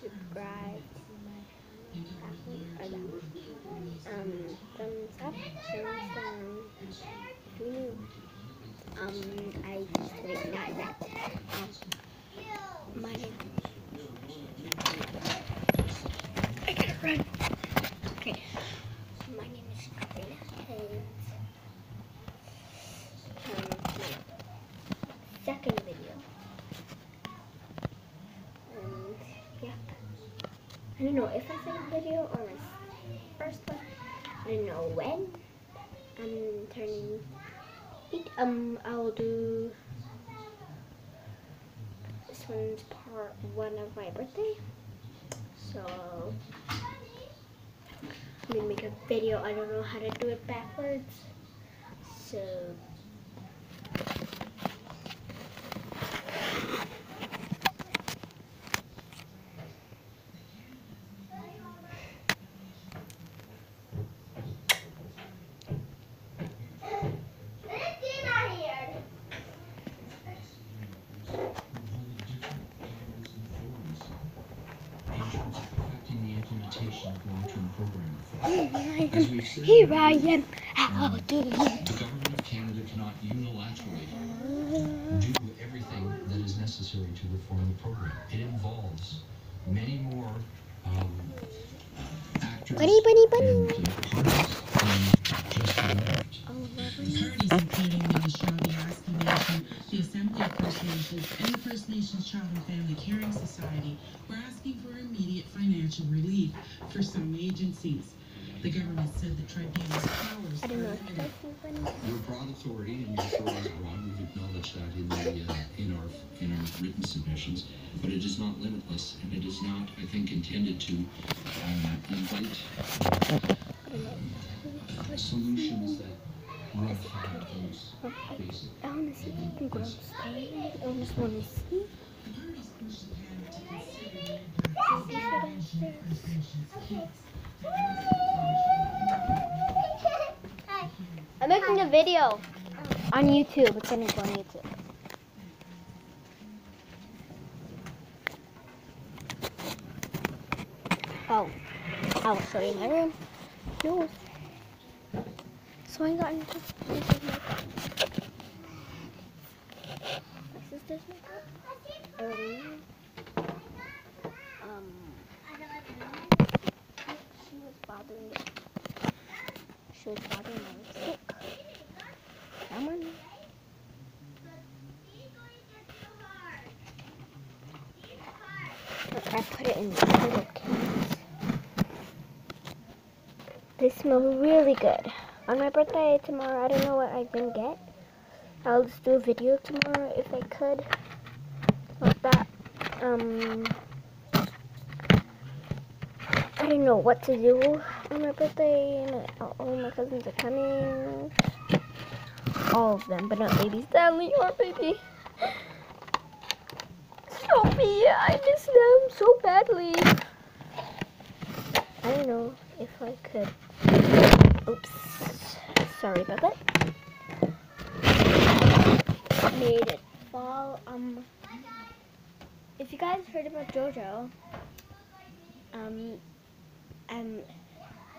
subscribe to my channel. Um, thumbs up, thumbs down, you're new. Um, I just did not that. Um, my name. I gotta run. Okay. My name is Katrina, and um, second video. And yeah, I don't know if I second video or my first one. I don't know when. I'm turning eight. Um, I'll do this one's part one of my birthday. So I'm gonna make a video. I don't know how to do it backwards. So affecting the implementation of long-term program reform. here I As am. Here I am. How do you the government of Canada cannot unilaterally do everything that is necessary to reform the program. It involves many more um, actors Bunny, bunny, bunny. and uh, parties than just the government. Oh, Parties including the Anishinaabe Nation, the Assembly of First Nations, and the First Nations Child and Family Caring Society were asking for immediate financial relief for some agencies. The government said the tribunal's powers I are don't know. limited. that's too. Your broad authority and your authority is broad. We've acknowledged that in the uh, in our in our written submissions, but it is not limitless, and it is not, I think, intended to um, invite solutions that modify those basic. I want to see if you can grow stay. I just want to see. The parties pushed Canada to I'm making a video on YouTube. It's gonna go on YouTube. Oh, I'll show you my room. No. So I got into this is makeup. My sister's makeup. Um, bothering me. She was bothering on. I put it in the little cans. They smell really good. On my birthday tomorrow, I don't know what I'm gonna get. I'll just do a video tomorrow if I could. Like that. Um, I don't know what to do on my birthday, and all my cousins are coming. All of them, but not baby Stanley or baby Sophia. I miss them so badly. I don't know if I could. Oops. Sorry about that. Made it fall. Um, if you guys heard about JoJo, um, um,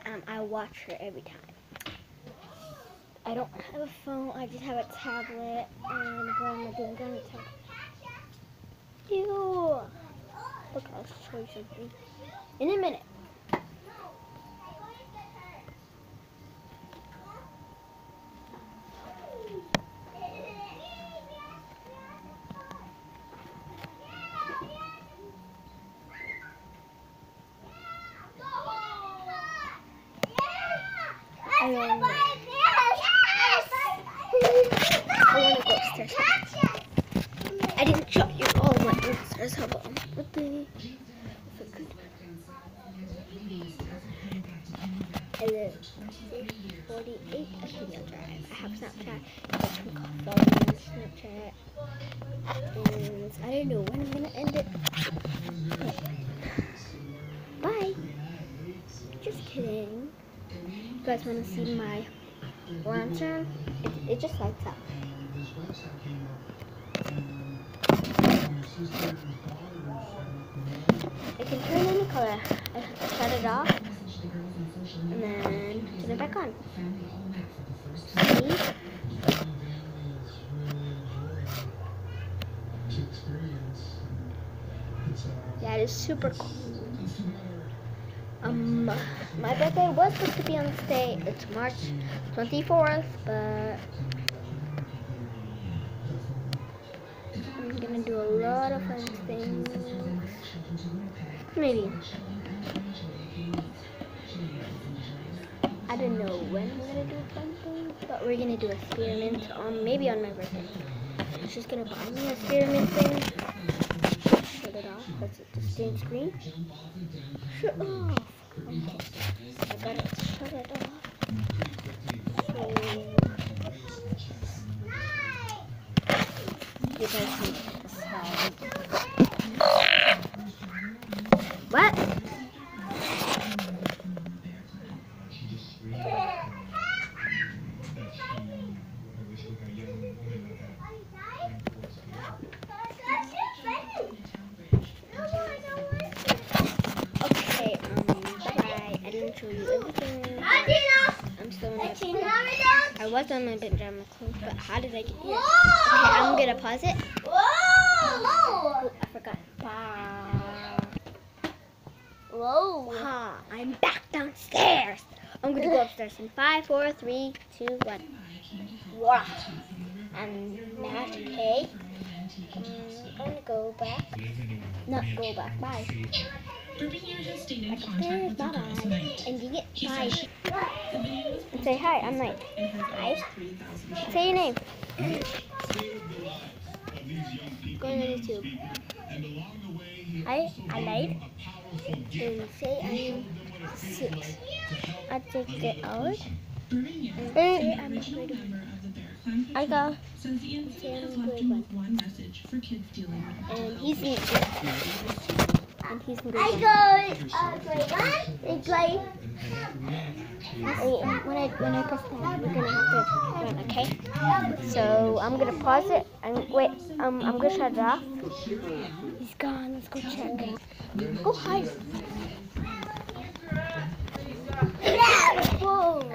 um, I watch her every time. I don't have a phone. I just have a tablet. And what am I doing? I'm gonna. Ew. Look, I'll show you something in a minute. I want to go upstairs. I didn't show you all my upstairs. How about I could. I live 48 Athena Drive. I have Snapchat. You can call on Snapchat. And I don't know when I'm gonna end it. Bye. Just kidding. You guys want to see my lantern? It, it just lights up. it can turn any color. I, I shut it off and then turn it back on. See? Yeah, it is super cool. My birthday was supposed to be on this day. It's March 24th, but I'm gonna do a lot of fun things. Maybe. I don't know when we're gonna do fun things, but we're gonna do experiments on maybe on my birthday. She's gonna buy me a experiment thing. Shut it off. That's same screen. Shut off. So you guys to decide. What? Okay, um, bye. I didn't show you everything. I'm still in my I was on my pajama clothes, but how did I get here? Okay, I'm gonna pause it. Oh, I forgot. Bye. Whoa. Ha, I'm back downstairs. I'm gonna go upstairs in five, four, three, two, one. Wow. And now to pay. Um, I'm gonna go back. Not go back. Bye. Birmingham has stayed in contact with Bye the girls And you get He bye. says she, the video was And say hi. I'm Knight. Hi. almost 3,000 shares. Say your name. Going on YouTube. Hi, I lied. And say I'm six. I take it out. Hey, I'm original grade member of the Bear Clan I go. the Say has I'm left one. message for kids dealing with And he's in. And he's in I grade go uh, grade one. Oh, when I when I press that, we're gonna have to run, okay? So I'm gonna pause it and wait. Um, I'm gonna shut it off. He's gone. Let's go check. Oh hi. Whoa.